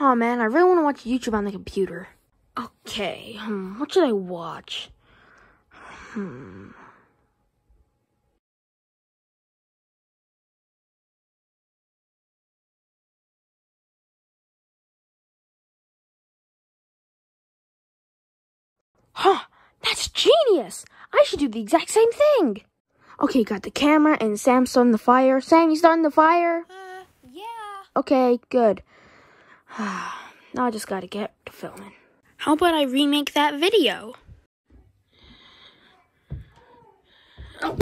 Oh man, I really want to watch YouTube on the computer. Okay, hmm, what should I watch? Hmm. Huh, that's genius! I should do the exact same thing! Okay, got the camera and Sam's starting the fire. Sam, you starting the fire? Uh, yeah. Okay, good. now I just gotta get to filming. How about I remake that video? Oh.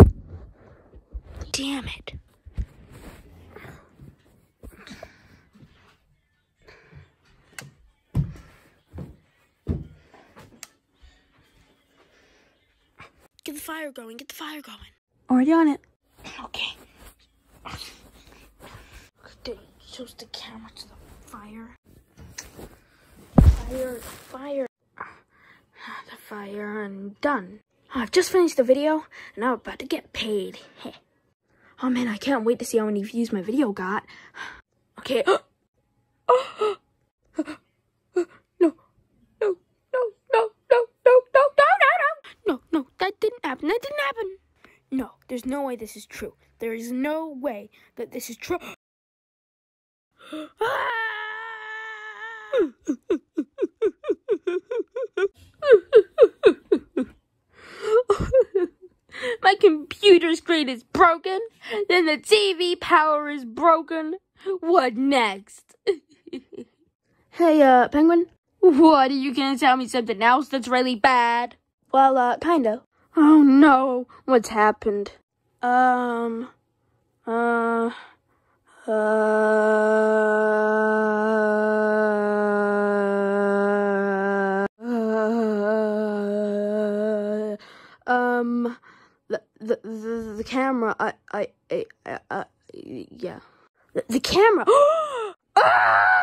Damn it. Get the fire going, get the fire going. Already on it. Okay. They shows the camera to the fire. Fire, fire. The fire and done. I've just finished the video and I'm about to get paid. Oh man, I can't wait to see how many views my video got. Okay. no, no, no, no, no, no, no, no, no, no, no, no, that didn't happen. That didn't happen. No, there's no way this is true. There is no way that this is true. My computer screen is broken. Then the TV power is broken. What next? hey, uh, Penguin? What, are you gonna tell me something else that's really bad? Well, uh, kinda. Oh no, what's happened? Um, uh, uh, um, the, the, the, camera, I, I, I, I, I yeah. The, the camera! ah!